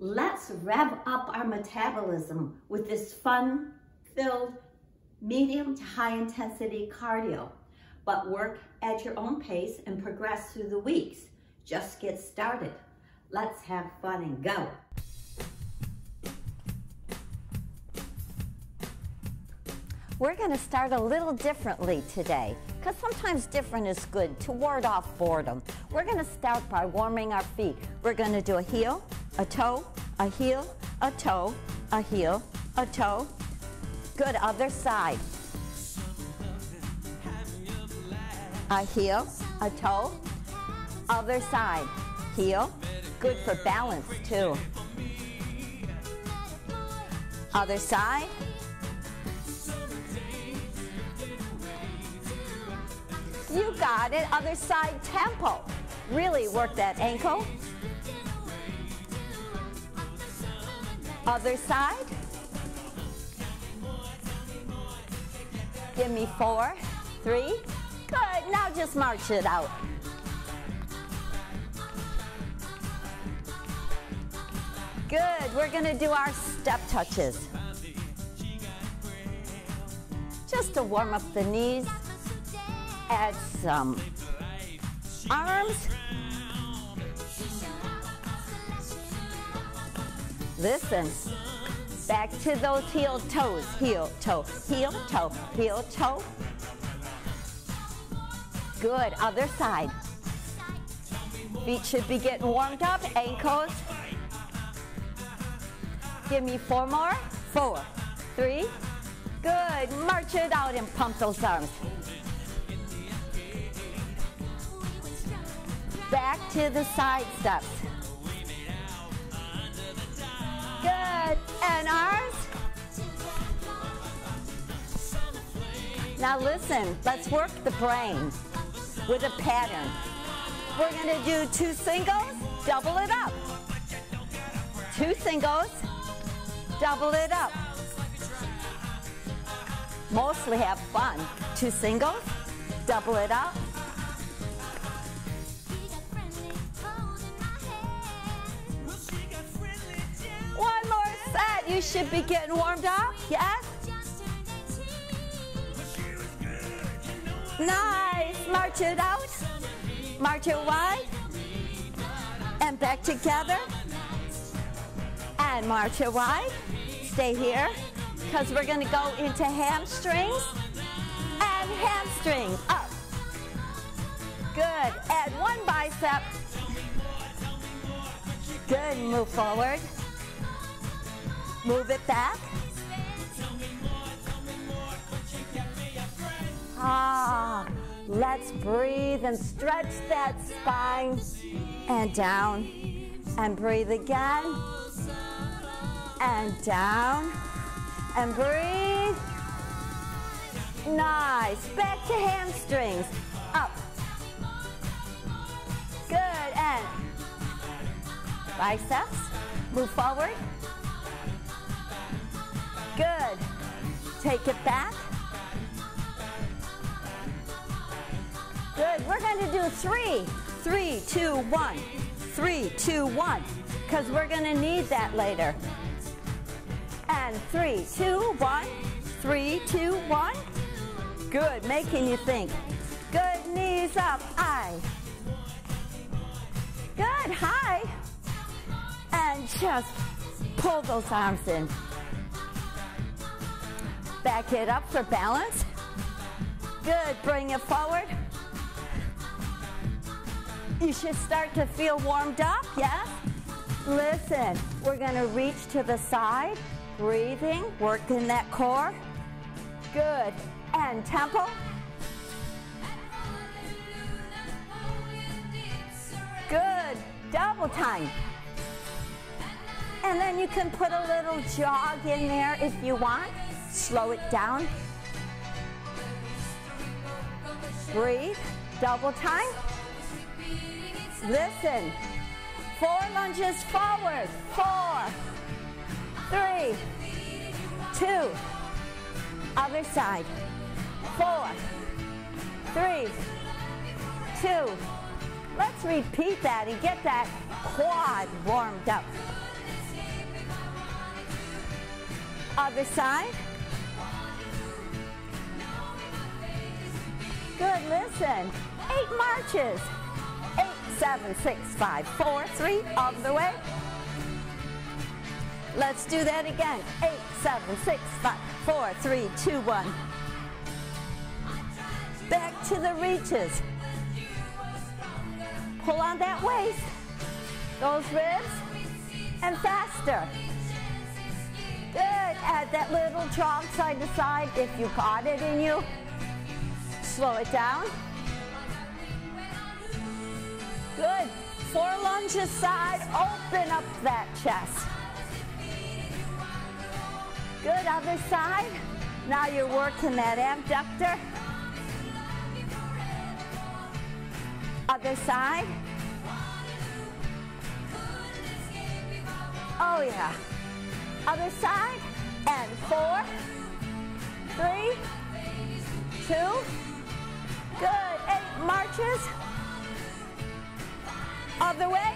Let's rev up our metabolism with this fun-filled medium to high intensity cardio. But work at your own pace and progress through the weeks. Just get started. Let's have fun and go. We're going to start a little differently today because sometimes different is good to ward off boredom. We're going to start by warming our feet. We're going to do a heel, a toe, a heel, a toe, a heel, a toe. Good, other side. A heel, a toe, other side. Heel, good for balance too. Other side. You got it. Other side tempo. Really work that ankle. Other side. Give me four, three. Good. Now just march it out. Good. We're to do our step touches. Just to warm up the knees add some arms. Listen, back to those heel toes, heel, toe, heel, toe, heel, toe. Good, other side. Feet should be getting warmed up, ankles. Give me four more, four, three, good. March it out and pump those arms. Back to the side steps. And arms. Now listen, let's work the brain with a pattern. We're going to do two singles, double it up. Two singles, double it up. Mostly have fun. Two singles, double it up. You should be getting warmed up. Yes? Nice. March it out. March it wide. And back together. And march it wide. Stay here. Because we're going to go into hamstrings. And hamstring. Up. Good. Add one bicep. Good. Move forward. Move it back. Ah, let's breathe and stretch that spine and down and breathe again and down and breathe. Nice. Back to hamstrings. Up. Good. And biceps. Move forward. Good. Take it back. Good. We're going to do three. Three, two, one. Three, two, one. Because we're going to need that later. And three, two, one. Three, two, one. Good. Making you think. Good. Knees up. Eye. Good. High. And just pull those arms in. Back it up for balance. Good, bring it forward. You should start to feel warmed up, yes? Listen, we're gonna reach to the side, breathing, working that core. Good, and tempo. Good, double time. And then you can put a little jog in there if you want. Slow it down. Breathe. Double time. Listen. Four lunges forward. Four, three, two. Other side. Four, three, two. Let's repeat that and get that quad warmed up. Other side. Good, listen. Eight marches. Eight, seven, six, five, four, three, all the way. Let's do that again. Eight, seven, six, five, four, three, two, one. Back to the reaches. Pull on that waist, those ribs, and faster. Good. Add that little jog side to side if you caught it in you. Slow it down. Good. Four lunges side. Open up that chest. Good. Other side. Now you're working that abductor. Other side. Oh yeah. Other side. And four, three, two, good. Eight marches. Other way.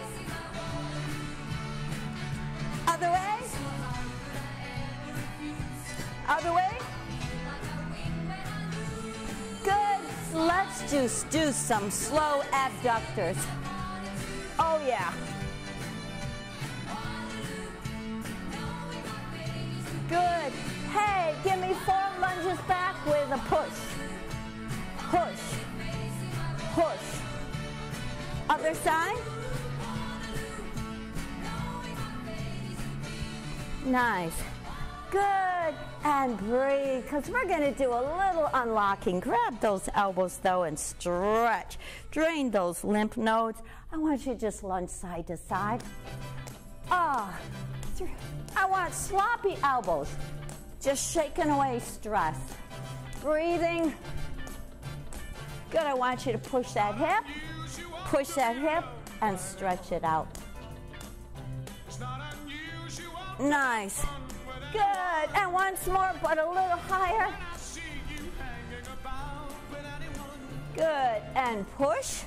Other way. Other way. Good. Let's just do some slow abductors. Oh yeah. Good. Hey, give me four lunges back with a push. Push. Push. Other side. Nice. Good. And breathe, because we're going to do a little unlocking. Grab those elbows, though, and stretch. Drain those lymph nodes. I want you to just lunge side to side. Ah. Oh, I want sloppy elbows. Just shaking away stress. Breathing. Good. I want you to push that hip, push that hip, and stretch it out. Nice. Good. And once more, but a little higher. Good. And push.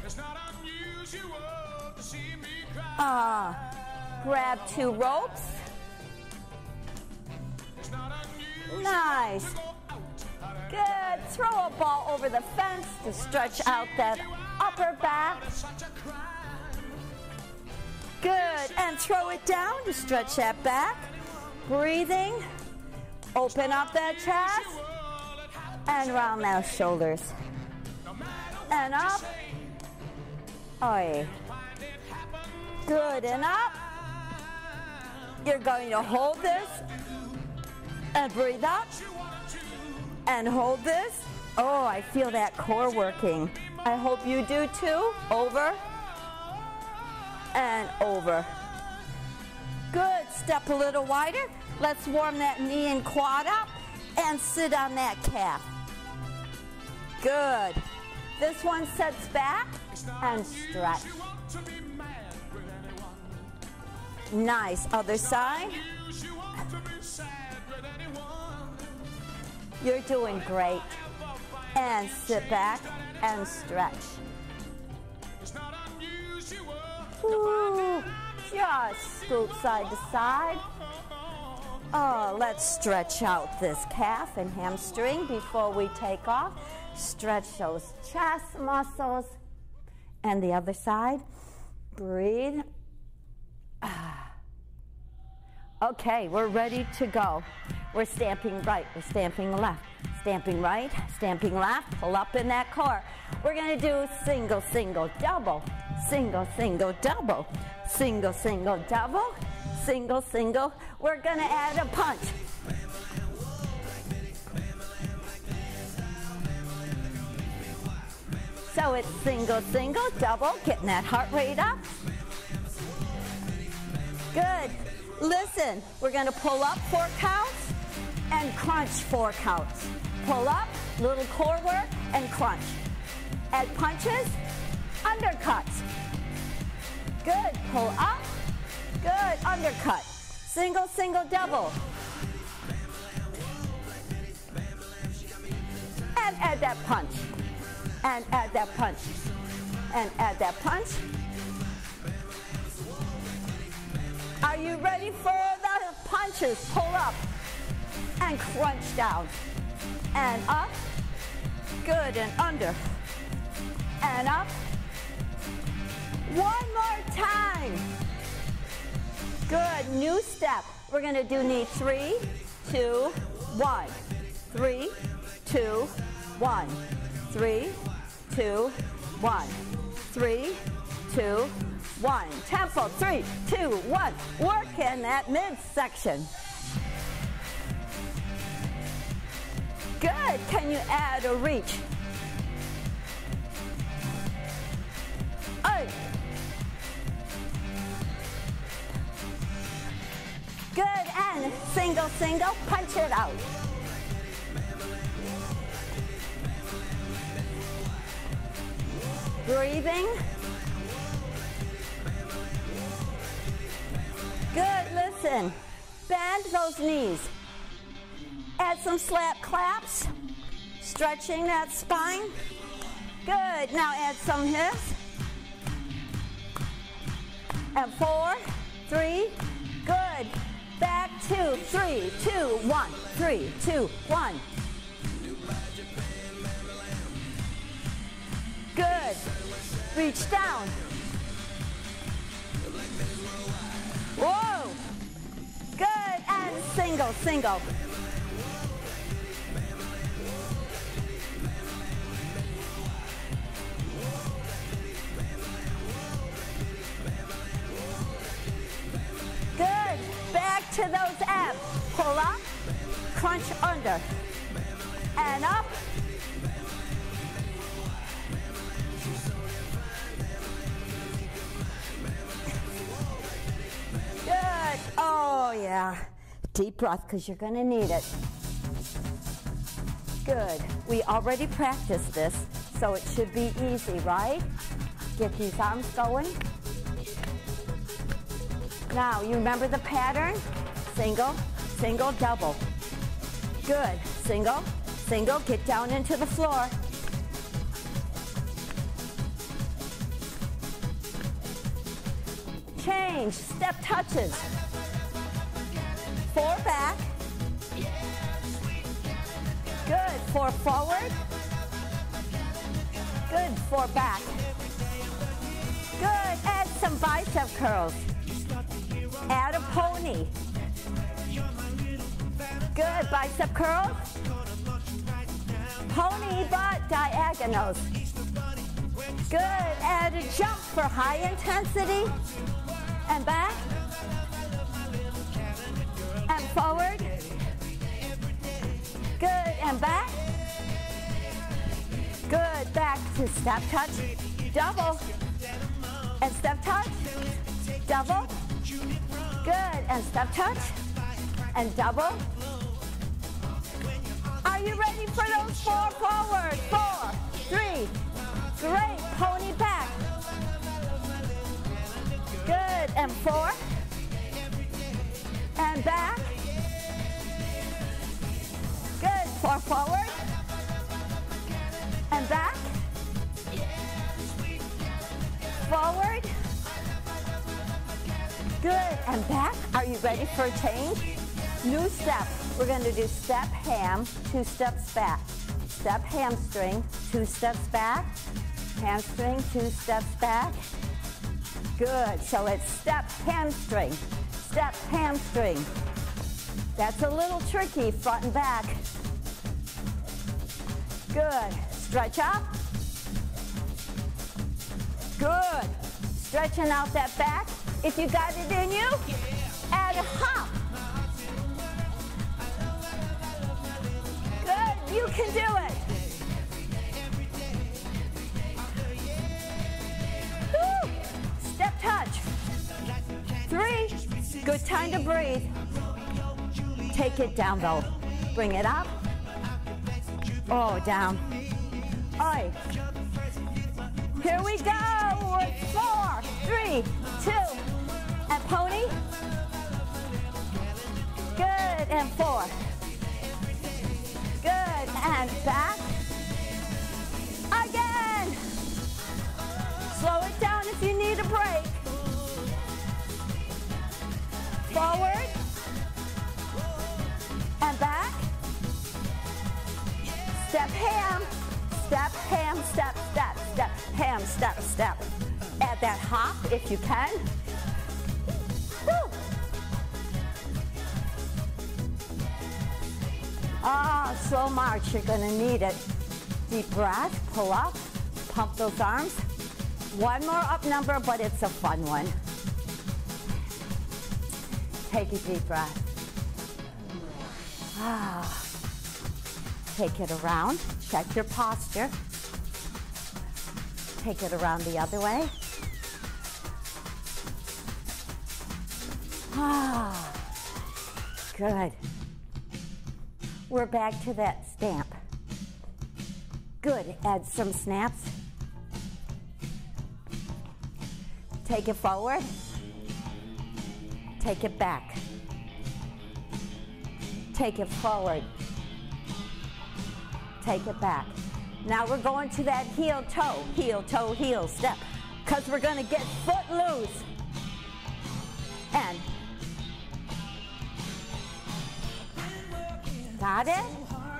Ah. Grab two ropes. Nice. Throw a ball over the fence to stretch out that upper back. Good. And throw it down to stretch that back. Breathing. Open up that chest. And round those shoulders. And up. Yeah. Good. And up. You're going to hold this and breathe up and hold this. Oh, I feel that core working. I hope you do too. Over and over. Good. Step a little wider. Let's warm that knee and quad up and sit on that calf. Good. This one sets back and stretch. Nice. Other side. You're doing great. And sit back and stretch. Ooh, just scoot side to side. Oh, let's stretch out this calf and hamstring before we take off. Stretch those chest muscles. And the other side. Breathe. Ah. Okay, we're ready to go. We're stamping right, we're stamping left, stamping right, stamping left, pull up in that core. We're gonna do single, single, double, single, single, double, single, single, double, single, single. We're gonna add a punch. So it's single, single, double, getting that heart rate up. Good. Listen, we're going to pull up four counts and crunch four counts. Pull up, little core work, and crunch. Add punches, undercuts. Good. Pull up. Good. Undercut. Single, single, double. And add that punch. And add that punch. And add that punch. Are you ready for the punches? Pull up. and crunch down. And up. Good, and under. And up. One more time. Good, new step. We're gonna do knee three, two, one. Three, two, one. Three, two, one. Three, two, one. Tempo, three, two, one. Work in that midsection. Good. Can you add a reach? Oh. Good. And single, single. Punch it out. Breathing. Good, listen. Bend those knees. Add some slap claps. Stretching that spine. Good, now add some hips. And four, three, good. Back two, three, two, one, three, two, one. Good. Reach down. Whoa. Good. And single, single. Good. Back to those abs. Pull up, crunch under, and up. Yeah. Deep breath because you're going to need it. Good. We already practiced this, so it should be easy, right? Get these arms going. Now, you remember the pattern? Single, single, double. Good. Single, single, get down into the floor. Change, step touches. Four back. Good, four forward. Good, four back. Good, add some bicep curls. Add a pony. Good, bicep curls. Pony but diagonals. Good, add a jump for high intensity. And back. Forward. Good, and back. Good, back to step touch. Double. And step touch. Double. Good, and step touch. And double. Are you ready for those four forward? Four, three, great, pony back. Good, and four. And back. Four forward. And back. Forward. Good, and back. Are you ready for a change? New step. We're going to do step ham, two steps back. Step hamstring, two steps back. Hamstring, two steps back. Good. So it's step hamstring, step hamstring. That's a little tricky, front and back. Good. Stretch up. Good. Stretching out that back. If you got it in you, add a hop. Good. You can do it. Woo. Step touch. Three. Good time to breathe. Take it down though. Bring it up. Oh, down. Oi. Here we go. Four, three, two, and pony. Good, and four. Good, and back. Step, step. Add that hop if you can. Ah, slow march, you're gonna need it. Deep breath, pull up, pump those arms. One more up number, but it's a fun one. Take a deep breath. Ah. Take it around, check your posture. Take it around the other way. Ah, good. We're back to that stamp. Good, add some snaps. Take it forward. Take it back. Take it forward. Take it back. Now we're going to that heel toe, heel toe, heel step, because we're going to get foot loose. And got it?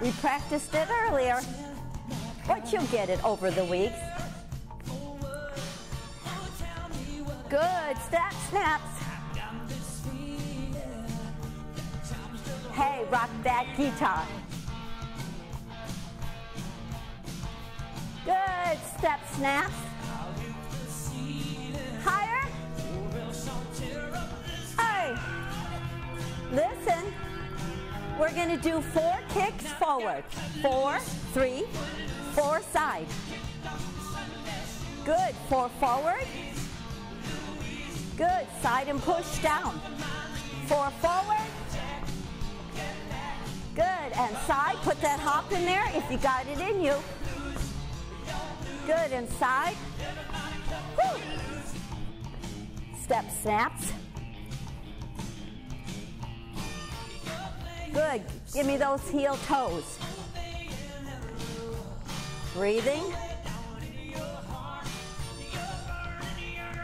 We practiced it earlier, but you'll get it over the weeks. Good, step snaps. Hey, rock that guitar. Good. Step snaps. Higher. Hey. Listen. We're going to do four kicks forward. Four, three, four side. Good. Four forward. Good. Side and push down. Four forward. Good. And side. Put that hop in there if you got it in you. Good, inside. Step snaps. Good, give me those heel toes. Breathing.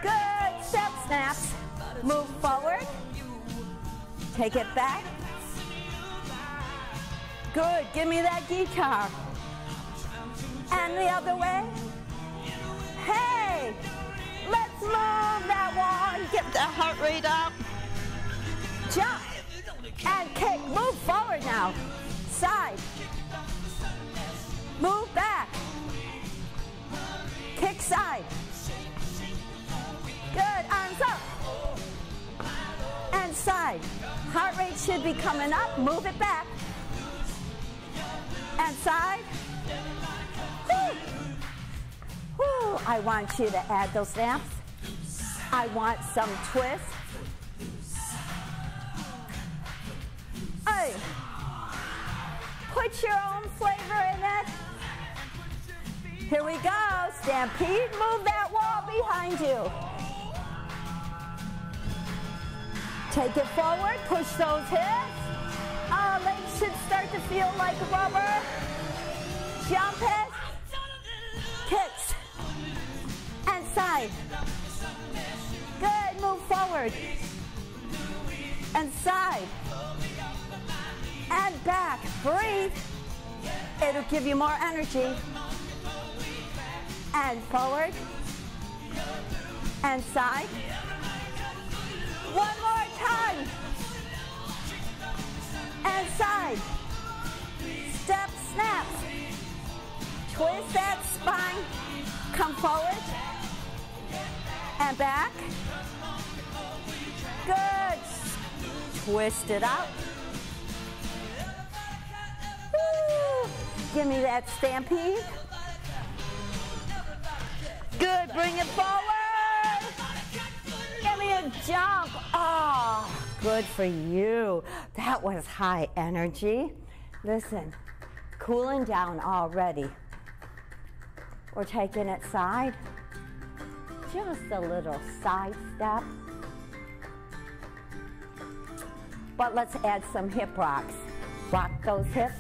Good, step snaps. Move forward. Take it back. Good, give me that guitar. And the other way. Move that one. Get the heart rate up. Jump and kick. Move forward now. Side. Move back. Kick side. Good. Arms up. And side. Heart rate should be coming up. Move it back. And side. Woo, I want you to add those snaps. I want some twist. Hey, put your own flavor in it. Here we go, Stampede. Move that wall behind you. Take it forward, push those hips. Oh, legs should start to feel like rubber. Jump it. Kicks and side. Good, move forward. And side. And back, breathe. It'll give you more energy. And forward. And side. One more time. And side. Step, snaps. Twist that spine. Come forward and back. Good. Twist it out. Woo. Give me that stampede. Good. Bring it forward. Give me a jump. Oh, good for you. That was high energy. Listen, cooling down already. We're taking it side. Just a little side step. But let's add some hip rocks. Rock those hips.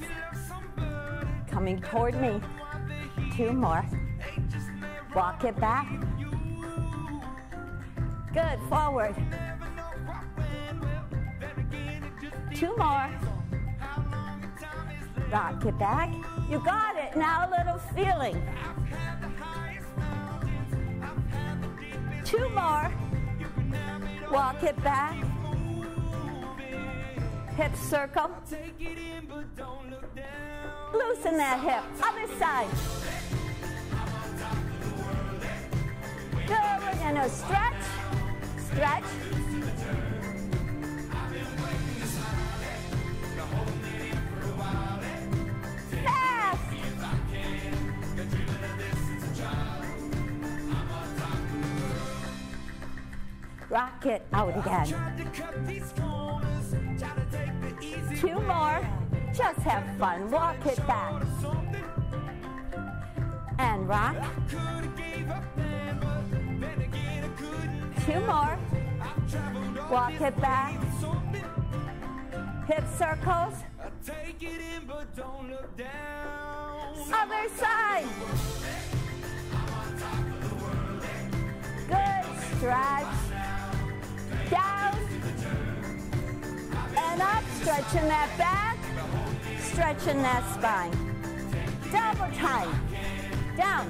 Coming toward me. Two more. Walk it back. Good, forward. Two more. Rock it back. You got it. Now a little feeling. Two more. Walk it back. Hip circle. Loosen that hip. Other side. Good. We're going to stretch. Stretch. Rock it out again. Two more. Just have fun. Walk it back. And rock. Two more. Walk it back. Hip circles. Other side. Good. Stretch. Down. And up. Stretching that back. Stretching that spine. Double time. Down.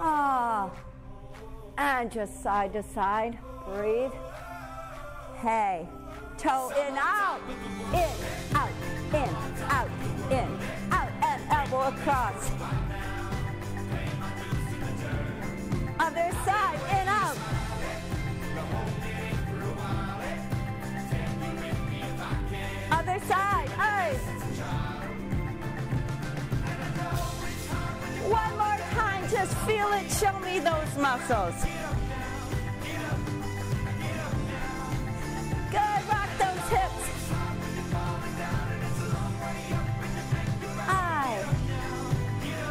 Oh. And just side to side. Breathe. Hey. Toe in, out. In, out, in, out, in, out, and elbow across. Other side, in, out. Other side, hey. One more time, just feel it. Show me those muscles. Good, rock those hips. I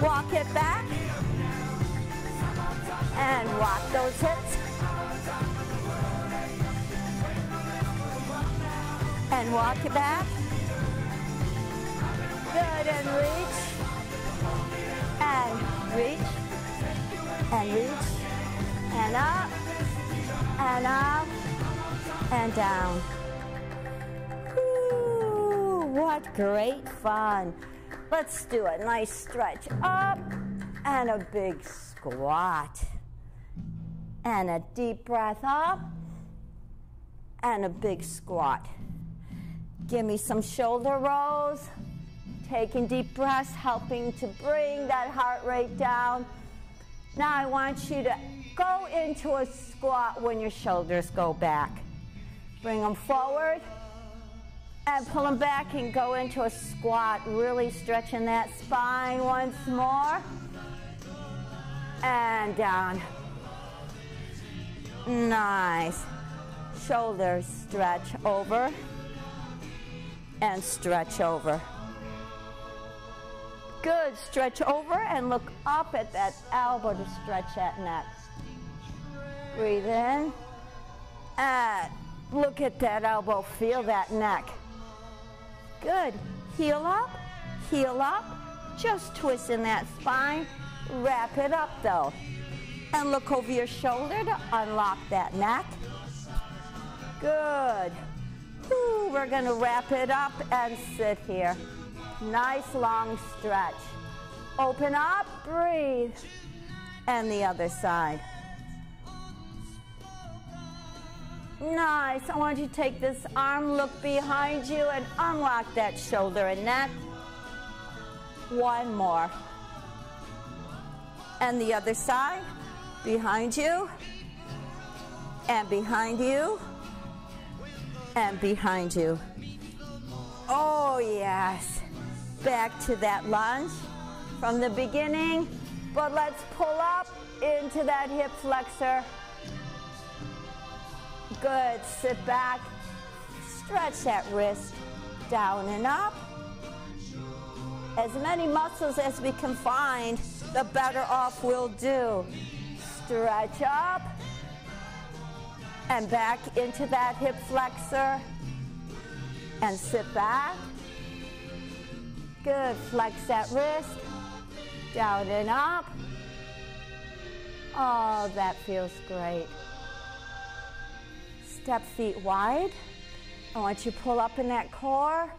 walk it back walk those hips. And walk it back. Good, and reach. And reach. And reach. And up. And up. And down. Whew, what great fun. Let's do a nice stretch up and a big squat. And a deep breath up and a big squat. Give me some shoulder rolls. Taking deep breaths, helping to bring that heart rate down. Now I want you to go into a squat when your shoulders go back. Bring them forward and pull them back and go into a squat, really stretching that spine once more. And down. Nice. Shoulders stretch over and stretch over. Good. Stretch over and look up at that elbow to stretch that neck. Breathe in. And look at that elbow. Feel that neck. Good. Heel up. Heel up. Just twist in that spine. Wrap it up though. And look over your shoulder to unlock that neck. Good. We're going to wrap it up and sit here. Nice long stretch. Open up, breathe. And the other side. Nice. I want you to take this arm, look behind you, and unlock that shoulder and neck. One more. And the other side. Behind you. And behind you. And behind you. Oh, yes. Back to that lunge from the beginning. But let's pull up into that hip flexor. Good. Sit back. Stretch that wrist down and up. As many muscles as we can find, the better off we'll do. Stretch up and back into that hip flexor and sit back. Good. Flex that wrist down and up. Oh, that feels great. Step feet wide. I want you to pull up in that core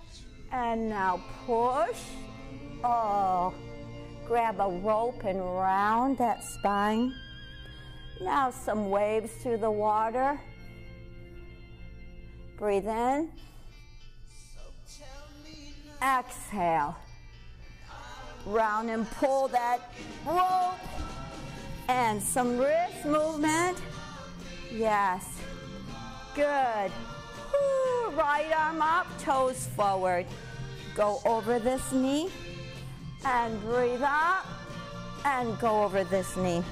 and now push. Oh, grab a rope and round that spine. Now some waves through the water. Breathe in. Exhale. Round and pull that rope. And some wrist movement. Yes. Good. Woo. Right arm up, toes forward. Go over this knee and breathe up and go over this knee.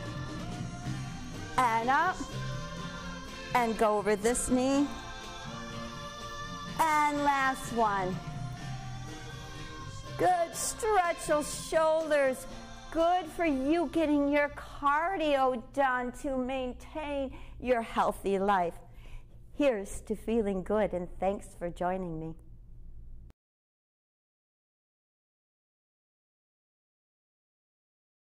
And up and go over this knee. And last one. Good. Stretch those shoulders. Good for you getting your cardio done to maintain your healthy life. Here's to feeling good, and thanks for joining me.